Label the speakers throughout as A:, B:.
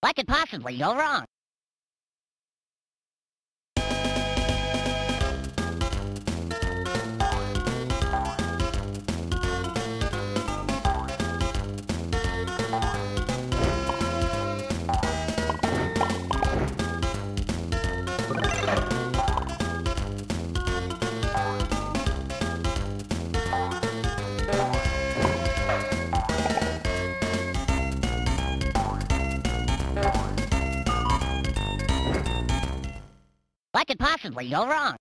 A: What could possibly go wrong? What could possibly go wrong?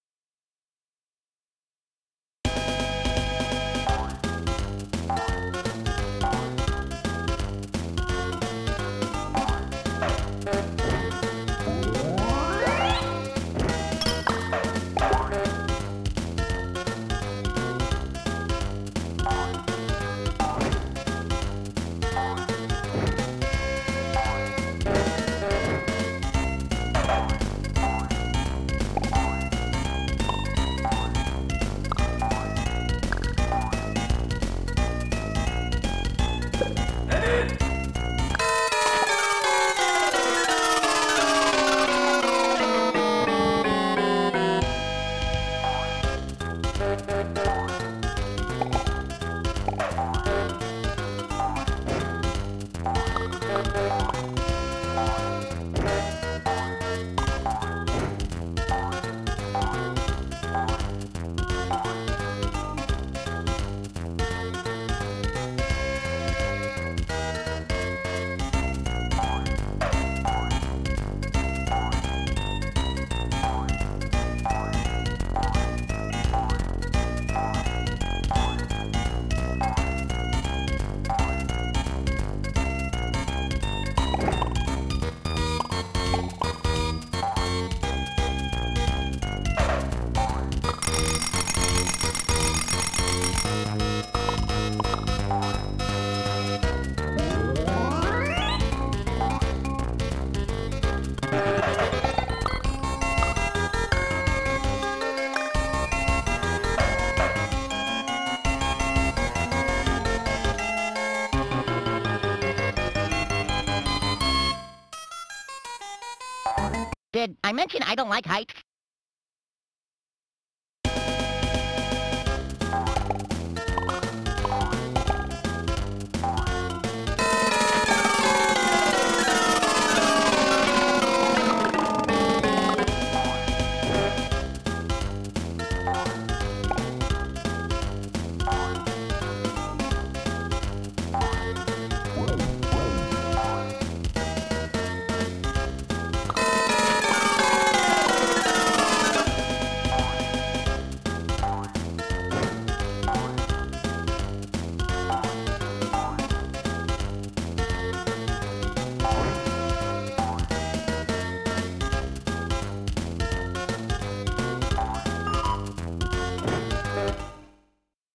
A: Did I mention I don't like heights?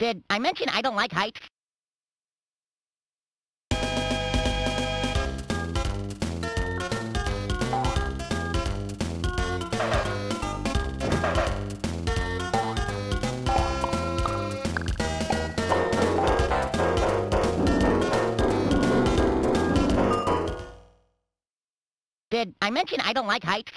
A: Did I mention I don't like heights? Did I mention I don't like heights?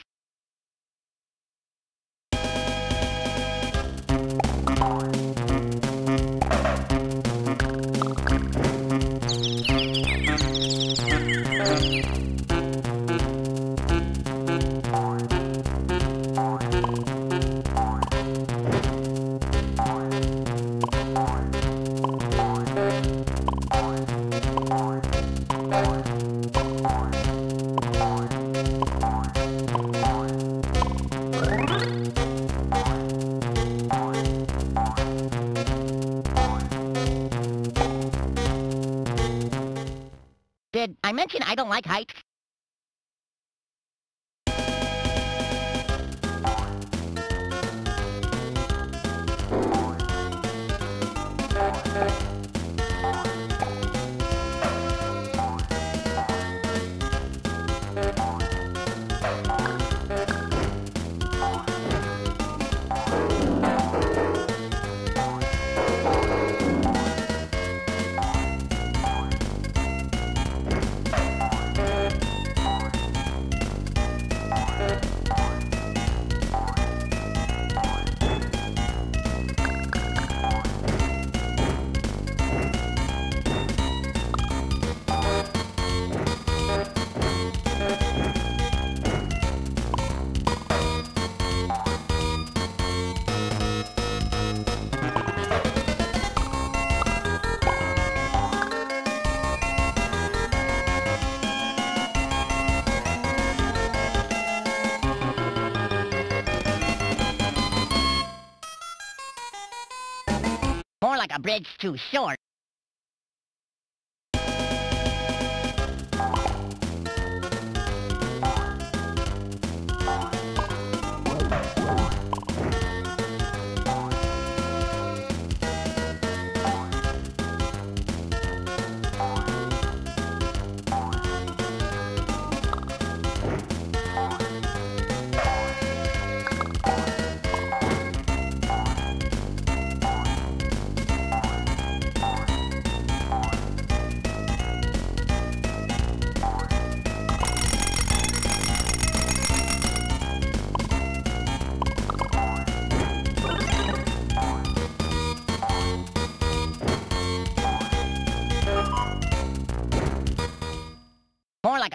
A: Did I mention I don't like heights? Bridge too short.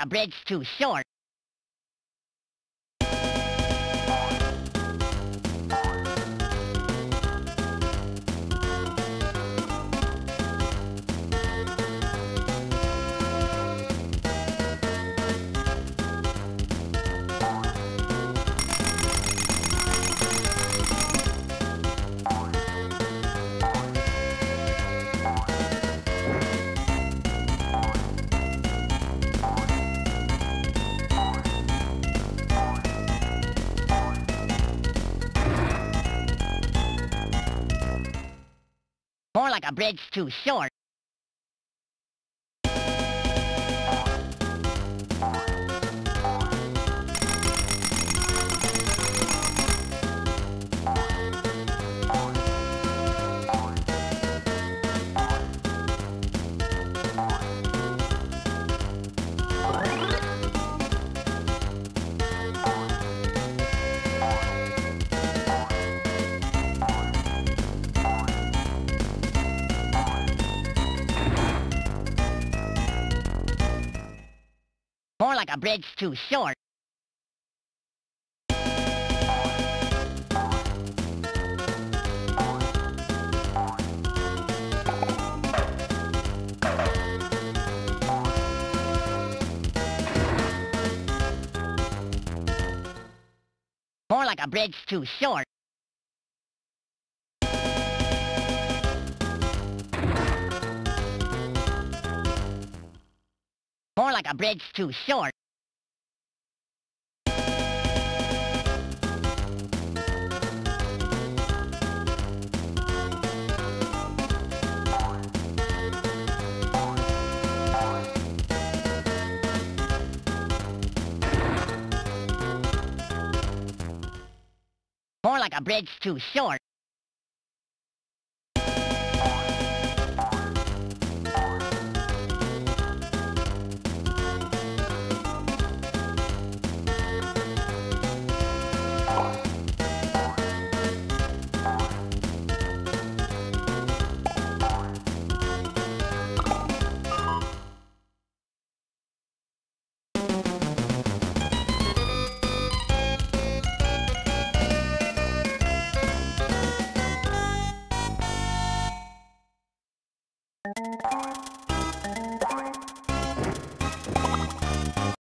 A: A bridge too short. Bridge too short. Bridge too short. More like a bridge too short. More like a bridge too short. Bridge too short.